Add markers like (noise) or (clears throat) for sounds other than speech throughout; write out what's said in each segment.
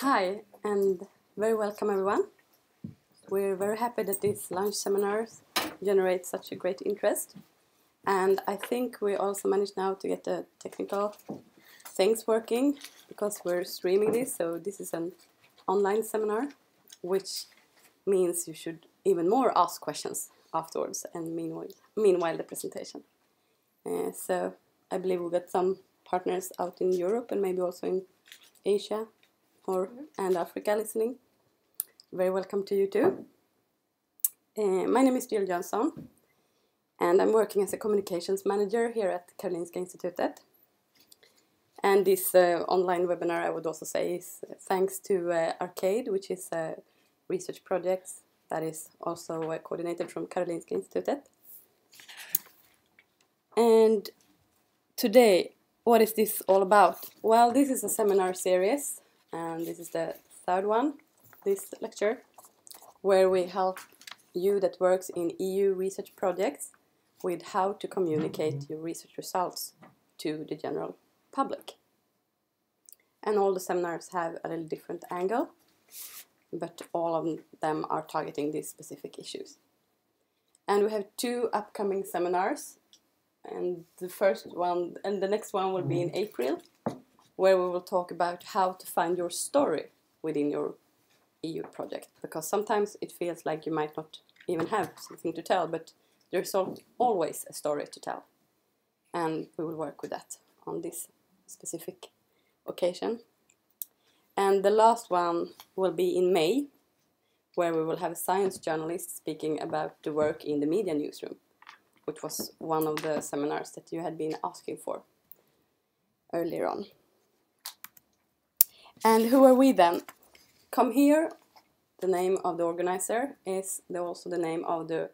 Hi, and very welcome everyone. We're very happy that these lunch seminars generate such a great interest. And I think we also managed now to get the technical things working because we're streaming this. So this is an online seminar, which means you should even more ask questions afterwards and meanwhile, meanwhile the presentation. Uh, so I believe we'll get some partners out in Europe and maybe also in Asia or and Africa listening. Very welcome to you too. Uh, my name is Jill Jonsson and I'm working as a communications manager here at Karolinska Institutet. And this uh, online webinar, I would also say, is thanks to uh, Arcade, which is a research project that is also coordinated from Karolinska Institutet. And today, what is this all about? Well, this is a seminar series, and this is the third one, this lecture, where we help you that works in EU research projects with how to communicate your research results to the general public. And all the seminars have a little different angle, but all of them are targeting these specific issues. And we have two upcoming seminars, and the first one and the next one will be in mm-hmm. April, where we will talk about how to find your story within your EU project. Because sometimes it feels like you might not even have something to tell, but there's always a story to tell. And we will work with that on this specific occasion. And the last one will be in May, where we will have a science journalist speaking about the work in the media newsroom, which was one of the seminars that you had been asking for earlier on. And who are we then? COMHERE, the name of the organizer is also the name of the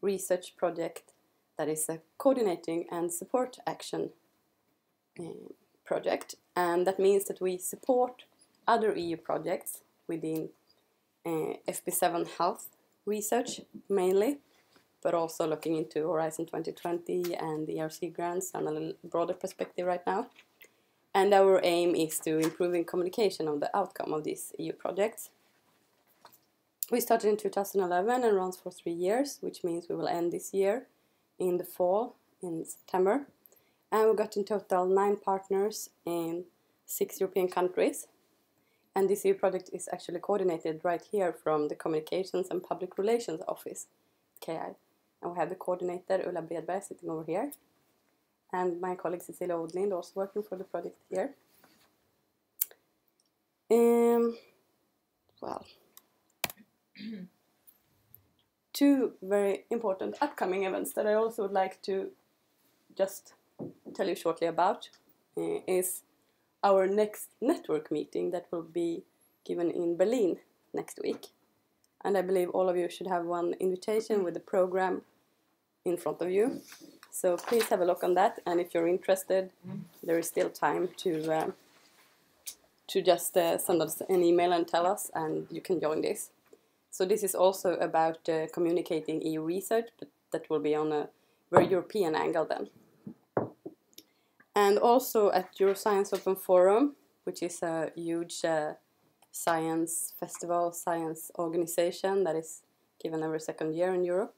research project that is a coordinating and support action uh, project. And that means that we support other EU projects within uh, FP7 health research mainly, but also looking into Horizon 2020 and the ERC grants on a little broader perspective right now. And our aim is to improving communication of the outcome of these EU projects. We started in 2011 and runs for three years, which means we will end this year in the fall, in September. And we got in total nine partners in six European countries. And this EU project is actually coordinated right here from the Communications and Public Relations Office, KI. And we have the coordinator Ulla Bredberg sitting over here. And my colleague Cecilia Odlind also working for the project here. Um, well, (clears throat) two very important upcoming events that I also would like to just tell you shortly about uh, is our next network meeting that will be given in Berlin next week. And I believe all of you should have one invitation with the program in front of you. So please have a look on that. And if you're interested, there is still time to uh, to just uh, send us an email and tell us, and you can join this. So this is also about uh, communicating EU research, but that will be on a very European angle then. And also at Euroscience Open Forum, which is a huge uh, science festival, science organization that is given every second year in Europe,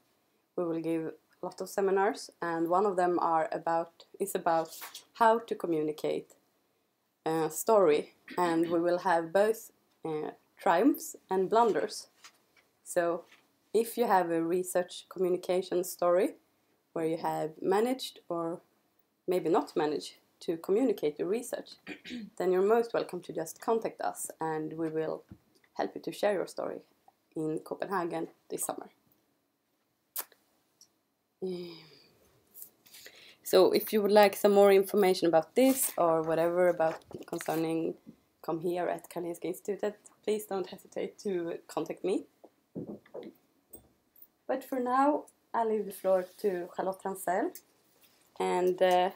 we will give lot of seminars, and one of them are about is about how to communicate a story, and we will have both uh, triumphs and blunders. So if you have a research communication story where you have managed or maybe not managed to communicate your research, (clears throat) then you're most welcome to just contact us and we will help you to share your story in Copenhagen this summer. So if you would like some more information about this or whatever about concerning COMHERE at Karolinska Institutet, please don't hesitate to contact me. But for now, I'll leave the floor to Charlotte Ransell. And uh,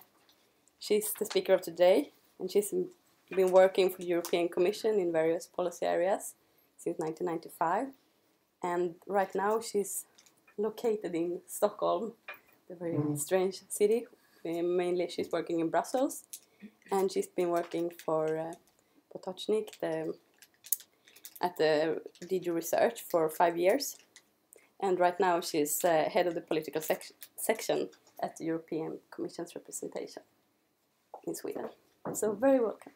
she's the speaker of today. And she's been working for the European Commission in various policy areas since 1995. And right now she's located in Stockholm, the very mm. strange city. Uh, mainly she's working in Brussels. And she's been working for uh, Potocnik, the at the DG Research for five years. And right now she's uh, head of the political sec section at the European Commission's representation in Sweden. So very welcome.